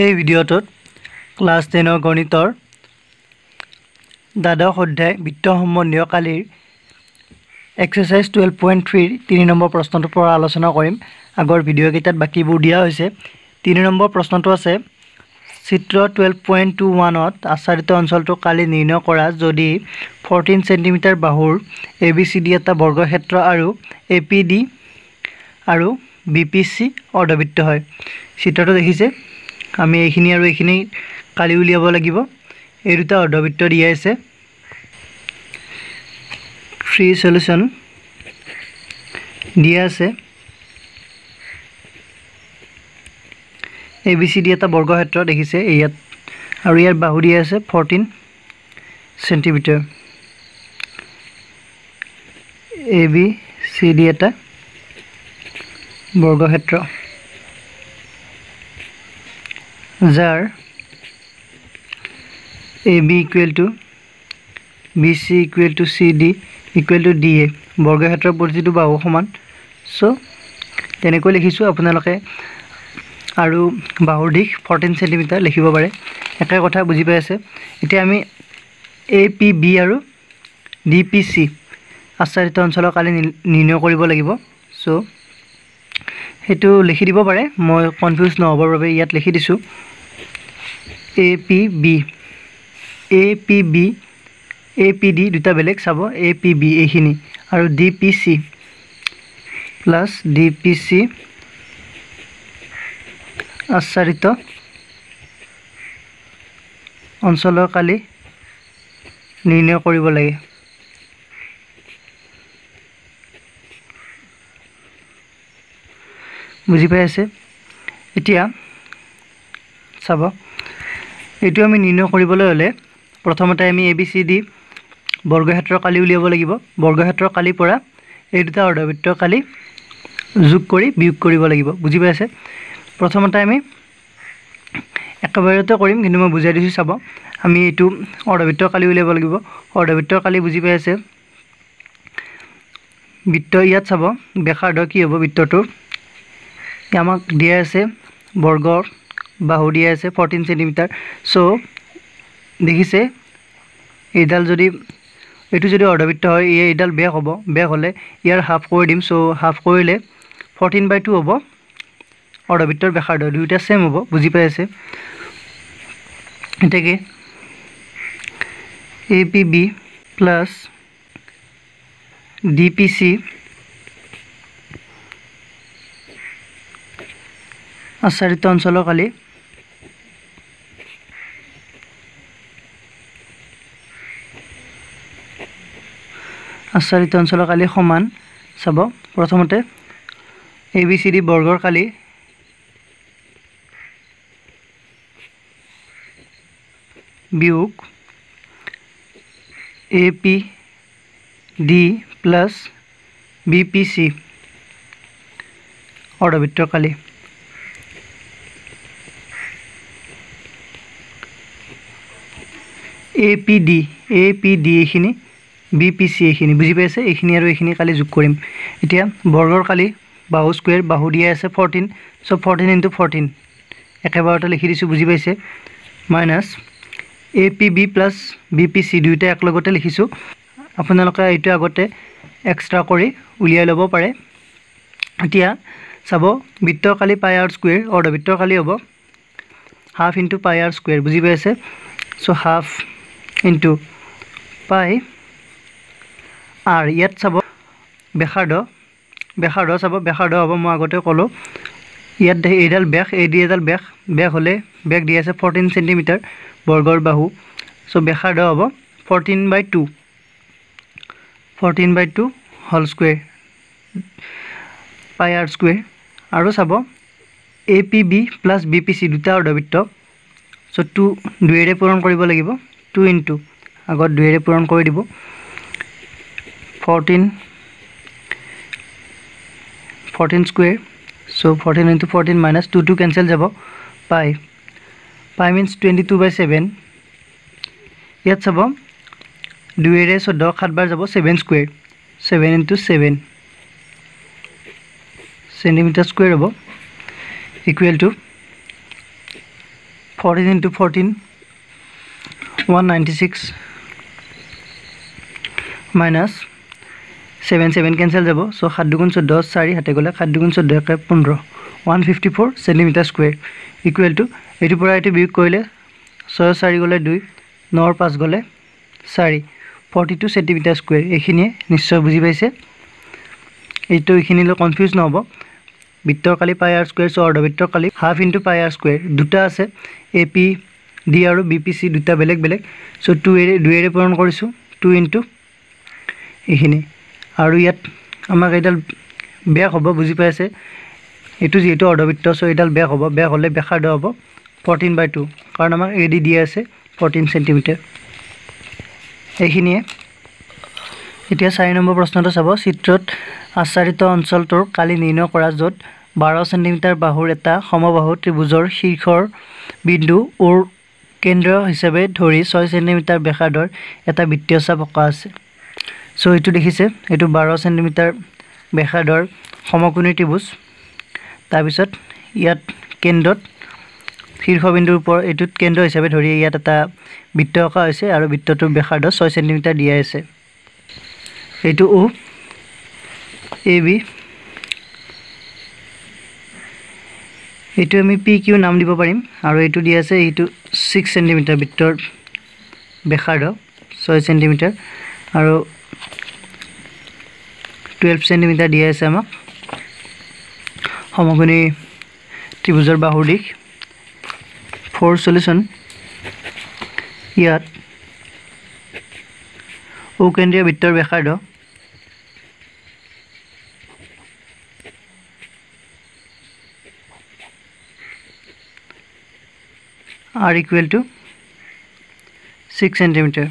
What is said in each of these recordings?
এই ভিডিঅ'টোত ক্লাছ টেনৰ গণিতৰ দ্বাদশ অধ্যায় বৃত্ত সম্বন্ধীয় কালিৰ এক্সাৰচাইজ টুৱেল্ভ পইণ্ট থ্ৰীৰ তিনি নম্বৰ প্ৰশ্নটোৰ পৰা আলোচনা কৰিম। আগৰ ভিডিঅ'কেইটাত বাকীবোৰ দিয়া হৈছে। তিনি নম্বৰ প্ৰশ্নটো আছে চিত্ৰ টুৱেল্ভ পইণ্ট টু ওৱানত আচ্ছাদিত অঞ্চলটো কালি নিৰ্ণয় কৰা যদি ফৰ্টিন চেণ্টিমিটাৰ বাহুৰ এ বি চি ডি এটা বৰ্গক্ষেত্ৰ আৰু এ পি ডি আৰু বি পি চি অৰ্ধবৃত্ত হয়। চিত্ৰটো দেখিছে? আমি এইখিনি আৰু এইখিনি কালি উলিয়াব লাগিব। এই দুটা অৰ্ধবৃত্ত দিয়া আছে। ফ্ৰী চলিউশ্যন দিয়া আছে। এ বি চি ডি এটা বৰ্গক্ষেত্ৰ দেখিছে ইয়াত। আৰু ইয়াৰ বাহু দিয়া আছে fourteen centimetre A B C D এটা বৰ্গক্ষেত্ৰ। যাৰ A B equal to B C equal to C D equal to D A বৰ্গক্ষেত্ৰৰ প্ৰতিটো বাহু সমান। চ' তেনেকৈ লিখিছোঁ আপোনালোকে। আৰু বাহুৰ দিশ ফৰ্টিন চেণ্টিমিটাৰ লিখিব পাৰে। একে কথা বুজি পাই আছে। এতিয়া আমি এ পি বি আৰু ডি পি চি আচ্ছাদিত অঞ্চলৰ কালি নিৰ্ণয় কৰিব লাগিব। চ' সেইটো লিখি দিব পাৰে। মই কনফিউজ নহ'বৰ বাবে ইয়াত লিখি দিছোঁ। A P B A P B A P D দুটা বেলেগ চাব। এ পি বি এইখিনি। আৰু D P C plus D P C আচ্ছাদিত অঞ্চলৰ কালি নিৰ্ণয় কৰিব লাগে। বুজি পাই আছে? এতিয়া চাব। এইটো আমি নিৰ্ণয় কৰিবলৈ হ'লে প্ৰথমতে আমি এ বি চি ডি বৰ্গক্ষেত্ৰৰ কালি উলিয়াব লাগিব। বৰ্গক্ষেত্ৰৰ কালিৰ পৰা এই দুটা অৰ্ধবৃত্তৰ কালি যোগ কৰি বিয়োগ কৰিব লাগিব। বুজি পাই আছে প্ৰথমতে আমি একেবাৰতে কৰিম কিন্তু মই বুজাই দিছোঁ চাব। আমি এইটো অৰ্ধবৃত্তৰ কালি উলিয়াব লাগিব। অৰ্ধবৃত্তৰ কালি বুজি পাই আছে বৃত্ত ইয়াত চাব। ব্যাসাৰ্ধ কি হ'ব? বৃত্তটোৰ। আমাক দিয়া আছে বৰ্গৰ বাহু দিয়া আছে ফৰ্টিন চেণ্টিমিটাৰ চ' দেখিছে এইডাল যদি এইটো যদি অৰ্ধবৃত্ত হয় এই এইডাল বেগ হ'ব বেগ হ'লে ইয়াৰ হাফ কৰি দিম। চ' হাফ কৰিলে ফৰ্টিন বাই টু হ'ব অৰ্ধবৃত্তৰ ব্যাসাৰ্ধ দুয়োটা ছেম হ'ব বুজি পাই আছে? এতেকে A P B plus D P C আচ্ছাদিত অঞ্চলৰ কালি আচ্ছাদিত অঞ্চলৰ কালি সমান চাব প্ৰথমতে এ বি চি ডি বৰ্গৰ কালি। বিয়োগ A P D plus B P C অৰ্ধবৃত্তৰ Kali. A P D A P D এইখিনি বি পি চি এইখিনি বুজি পাইছে? এইখিনি আৰু এইখিনি কালি যোগ কৰিম। এতিয়া বৰ্গৰ কালি বাহু স্কুৱেৰ বাহু দিয়া আছে fourteen so' fourteen into fourteen একেবাৰতে লিখি দিছোঁ বুজি পাইছে? Minus A P B plus B P C দুয়োটা একেলগতে লিখিছোঁ। আপোনালোকে এইটো আগতে এক্সট্ৰা কৰি উলিয়াই ল'ব পাৰে। এতিয়া চাব বৃত্তৰ কালি পাই আৰ স্কুৱেৰ অৰ্ধবৃত্তৰ কালি হ'ব। Half into pi r square বুজি পাইছে? So' half into pi r ইয়াত চাব ব্যাসাৰ্ধ ব্যাসাৰ্ধ চাব ব্যাসাৰ্ধ হ'ব মই আগতে ক'লোঁ। ইয়াত এইডাল বেগ এই দি এডাল বেগ বেগ হ'লে বেগ দি আছে ফৰ্টিন চেণ্টিমিটাৰ বৰ্গৰ বাহু। চ' ব্যাসাৰ্ধ হ'ব fourteen by two fourteen by two hall square pi R square আৰু চাব A P B plus B P C দুটা অৰ্ধবৃত্ত। চ' টু দুয়েৰে পূৰণ কৰিব লাগিব টু ইনটু আগত দুয়েৰে পূৰণ কৰি দিব। Fourteen fourteen square so' fourteen into fourteen minus two two cancel যাব pi pi means twenty two by seven ইয়াত চাব দুয়েৰে চৈধ্য সাতবাৰ যাব seven square seven into seven centimetre square হ'ব equal to fourteen into fourteen one ninety six minus seven seven cancel যাব। চ' সাত দুগুণ চৈধ্য চাৰি হাতে গ'লে সাত দুগুণ চৈধ্য একে পোন্ধৰ। One fifty four centimetre square equal to এইটোৰ পৰা এইটো বিয়োগ কৰিলে ছয় চাৰি গ'লে দুই নৰ পাঁচ গ'লে চাৰি। ফৰ্টি টু চেণ্টিমিটাৰ স্কুৱেৰ এইখিনিয়ে নিশ্চয় বুজি পাইছে। এইটো এইখিনিলৈ কনফিউজ নহ'ব। বৃত্তৰ কালি পাই আৰ স্কুৱেৰ চ' অৰ্ধবৃত্তৰ কালি half into pi r square দুটা আছে। এ পি ডি আৰু বি পি চি দুটা বেলেগ বেলেগ। চ' টু এৰে দুয়েৰে পূৰণ কৰিছোঁ টু ইণ্টু এইখিনি। আৰু ইয়াত আমাক এইডাল বেয়া হ'ব বুজি পাইছে। এইটো যিহেতু অৰ্ধবৃত্ত চ' এইডাল বেয়া হ'ব বেয়া হ'লে বেসাৰ্ধ হ'ব। ফৰ্টিন বাই টু কাৰণ আমাক এ দি দিয়া আছে ফৰ্টিন চেণ্টিমিটাৰ এইখিনিয়ে। এতিয়া চাৰি নম্বৰ প্ৰশ্নটো চাব। চিত্ৰত আচ্ছাদিত অঞ্চলটোৰ কালি নিৰ্ণয় কৰা য'ত বাৰ চেণ্টিমিটাৰ বাহুৰ এটা সমবাহু ত্ৰিভুজৰ শীৰ্ষৰ বিন্দু ওৰ কেন্দ্ৰ হিচাপে ধৰি ছয় চেণ্টিমিটাৰ ব্যাসাৰ্ধৰ এটা বৃত্তীয় চাপ অঁকা আছে। চ' এইটো দেখিছে এইটো বাৰ চেণ্টিমিটাৰ ব্যাসাৰ্ধৰ সমকোণী ত্ৰিভুজ। তাৰপিছত ইয়াত কেন্দ্ৰত শীৰ্ষবিন্দুৰ ওপৰত এইটোত কেন্দ্ৰ হিচাপে ধৰি ইয়াত এটা বৃত্ত অঁকা হৈছে আৰু বৃত্তটোৰ ব্যাসাৰ্ধ ছয় চেণ্টিমিটাৰ দিয়া আছে। এইটো ও এ বি। এইটো আমি পি কিউ নাম দিব পাৰিম আৰু এইটো দিয়া আছে এইটো ছিক্স চেণ্টিমিটাৰ বৃত্তৰ ব্যাসাৰ্ধ ছয় চেণ্টিমিটাৰ আৰু টুৱেল্ভ চেণ্টিমিটাৰ দিয়া আছে আমাক সমকোণী ত্ৰিভুজৰ বাহুৰ দিশ। ফ'ৰ চলিউশ্যন ইয়াত ঔকেন্দ্ৰীয় বৃত্তৰ ব্যাসাৰ্ধ। R equal to six centimetre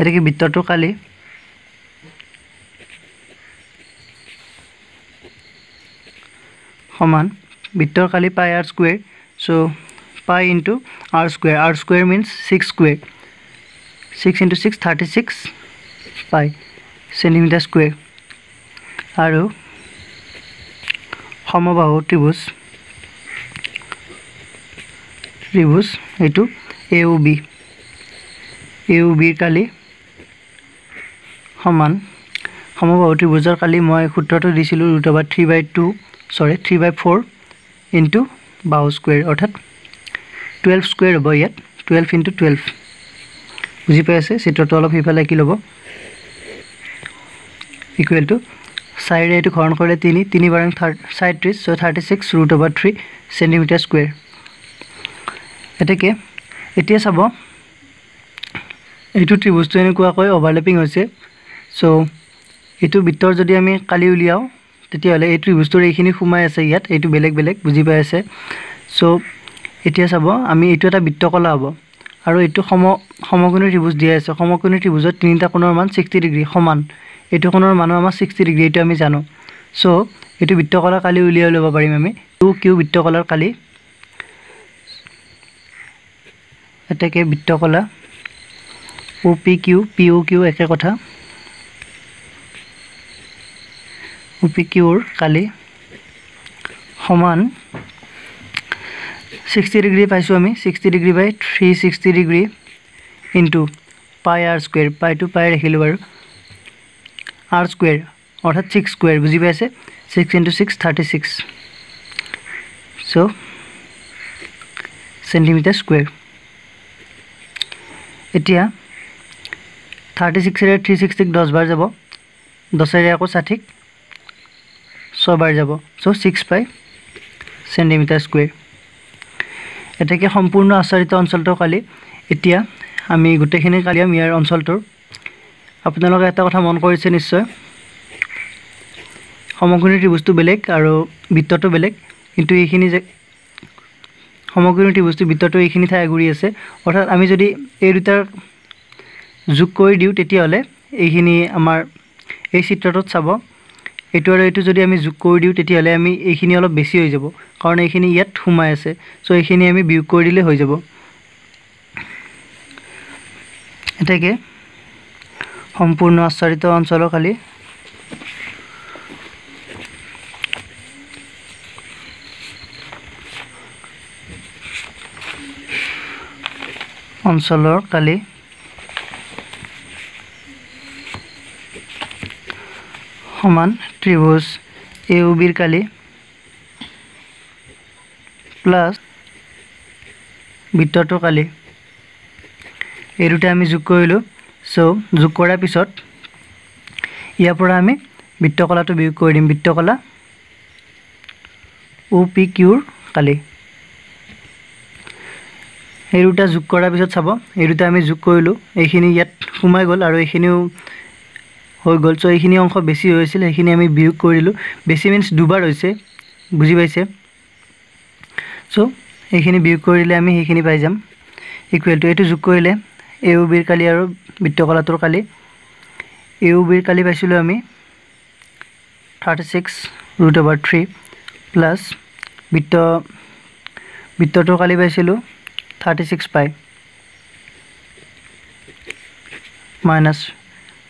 এতেকে বৃত্তটো কালি সমান বৃত্তৰ কালি পাই r square so' pi into r square r square means six square six into six thirty six pi centimetre square আৰু সমবাহু ত্ৰিভুজ ত্ৰিভুজ এইটো এ বি এ বিৰ কালি সমান সমবাহু ত্ৰিভুজৰ কালি মই সূত্ৰটো দিছিলোঁ root over three by two sorry three by four into বাহু স্কুৱেৰ অৰ্থাৎ টুৱেল্ভ স্কুৱেৰ হ'ব ইয়াত টুৱেল্ভ ইণ্টু টুৱেল্ভ। বুজি পাই আছে? চিত্ৰটো অলপ সিফালে আঁকি ল'ব। ইকুৱেল টু চাৰিৰে এইটো হৰণ কৰিলে তিনি তিনি বাৰ থাৰ্ট ছয়ত্ৰিছ ছয় thirty six root over three centimetre square এতেকে এতিয়া চাব এইটো ত্ৰিভুজটো এনেকুৱাকৈ অভাৰলেপিং হৈছে। চ' এইটো বৃত্তৰ যদি আমি কালি উলিয়াওঁ তেতিয়াহ'লে এই ত্ৰিভুজটোৰ এইখিনি সোমাই আছে ইয়াত এইটো বেলেগ বেলেগ বুজি পাই আছে। চ' এতিয়া চাব আমি এইটো এটা বৃত্তকলা হ'ব। আৰু এইটো সম সমকোণী ত্ৰিভুজ দিয়া আছে। সমকোণী ত্ৰিভুজত তিনিটা কোণৰ মান ছিক্সটি ডিগ্ৰী সমান। এইটো কোণৰ মানো আমাৰ ছিক্সটি ডিগ্ৰী এইটো আমি জানো। চ' এইটো বৃত্তকলা কালি উলিয়াই ল'ব পাৰিম আমি। টু কিউ বৃত্তকলাৰ কালি। এতেকে বৃত্তকলা। O' P Q P O' Q একে কথা অ' পি কিউৰ কালি সমান ছিক্সটি ডিগ্ৰী পাইছোঁ আমি sixty degree by three sixty degree into pi r square পাইটো pi ৰাখিলোঁ বাৰু। আৰ স্কুৱেৰ অৰ্থাৎ ছিক্স স্কুৱেৰ বুজি পাইছে? Six into six thirty six so' centimetre square এতিয়া থাৰ্টি ছিক্সেৰে থ্ৰী ছিক্সটিক দহবাৰ যাব দহেৰে আকৌ ষাঠিক। ছয়বাৰ যাব। So' six pi centimetre square এতেকে সম্পূৰ্ণ আচ্ছাদিত অঞ্চলটো কালি। এতিয়া আমি গোটেইখিনি কালিয়াম ইয়াৰ অঞ্চলটোৰ। আপোনালোকে এটা কথা মন কৰিছে নিশ্চয়। সমকোণী ত্ৰিভুজটো বেলেগ আৰু বৃত্তটো বেলেগ। কিন্তু এইখিনি যে সমকোণী ত্ৰিভুজটো বৃত্তটো এইখিনি ঠাই ঘূৰি আছে। অৰ্থাৎ আমি যদি এই দুটাৰ যোগ কৰি দিওঁ তেতিয়াহ'লে এইখিনি আমাৰ এই চিত্ৰটোত চাব। এইটো আৰু এইটো যদি আমি যোগ কৰি দিওঁ তেতিয়াহ'লে আমি এইখিনি অলপ বেছি হৈ যাব। কাৰণ এইখিনি ইয়াত সোমাই আছে। চ' এইখিনি আমি বিয়োগ কৰি দিলে হৈ যাব। এতেকে সম্পূৰ্ণ আচ্ছাদিত অঞ্চলৰ খালি। অঞ্চলৰ কালি সমান ত্ৰিভুজ এ ইউ বিৰ কালি প্লাছ বৃত্তটোৰ কালি। এই দুটা আমি যোগ কৰিলোঁ। চ' যোগ কৰাৰ পিছত ইয়াৰ পৰা আমি বৃত্তকলাটো বিয়োগ কৰি দিম। বৃত্তকলা অ' পি কিউৰ কালি। এই দুটা যোগ কৰাৰ পিছত চাব। এই দুটা আমি যোগ কৰিলোঁ। এইখিনি ইয়াত সোমাই গ'ল আৰু এইখিনিও হৈ গ'ল। চ' এইখিনি অংশ বেছি হৈছিল সেইখিনি আমি বিয়োগ কৰি দিলোঁ বেছি মিনছ দুবাৰ হৈছে বুজি পাইছে? চ' এইখিনি বিয়োগ কৰি দিলে আমি সেইখিনি পাই যাম। ইকুৱেল টু এইটো যোগ কৰিলে এ ইউ বিৰ কালি আৰু বৃত্তকলাটোৰ কালি। এ ইউ বিৰ কালি পাইছিলোঁ আমি thirty six root over three plus বৃত্ত বৃত্তটোৰ কালি পাইছিলোঁ থাৰ্টি ছিক্স পাই মাইনাছ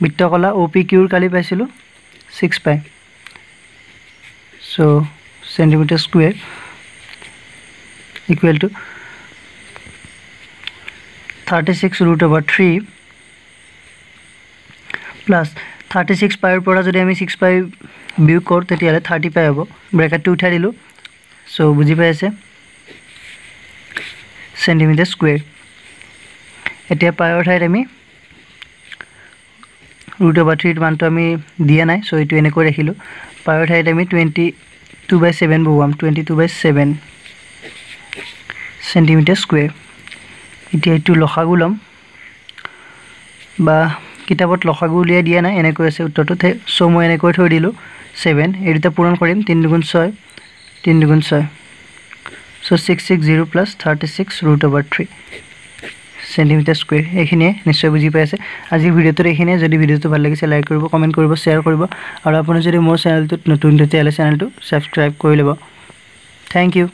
বৃত্তকলা অ' পি কিউৰ কালি পাইছিলোঁ six pi. So' centimetre square equal to thirty six root over three plus thirty six পাইৰ পৰা যদি আমি ছিক্স পাই বিয়োগ কৰোঁ তেতিয়াহ'লে থাৰ্টি পাই হ'ব। ব্ৰেকেটটো উঠাই দিলোঁ। চ' বুজি পাই আছে? চেণ্টিমিটাৰ স্কুৱেৰ এতিয়া পাইৰ ঠাইত আমি ৰুট অভাৰ থ্ৰীৰ মানটো আমি দিয়া নাই চ' এইটো এনেকৈ ৰাখিলোঁ। পাইৰ ঠাইত আমি twenty two by seven বহুৱাম twenty two by seven centimetre square এতিয়া এইটো লসাগু ল'ম বা কিতাপত লসাগু উলিয়াই দিয়া নাই এনেকৈ আছে উত্তৰটো চ' মই এনেকৈ থৈ দিলোঁ ছেভেন এই দুটা পূৰণ কৰিম তিনি দুগুণ ছয় তিনি দুগুণ ছয়। So' six six zero' plus thirty six root over three centimetre square এইখিনিয়ে নিশ্চয় বুজি পাই আছে। আজিৰ ভিডিঅ'টোত এইখিনিয়ে যদি ভিডিঅ'টো ভাল লাগিছে লাইক কৰিব কমেণ্ট কৰিব শ্বেয়াৰ কৰিব আৰু আপুনি যদি মোৰ চেনেলটোত নতুন তেতিয়াহ'লে চেনেলটো ছাবস্ক্ৰাইব কৰি ল'ব। Thank U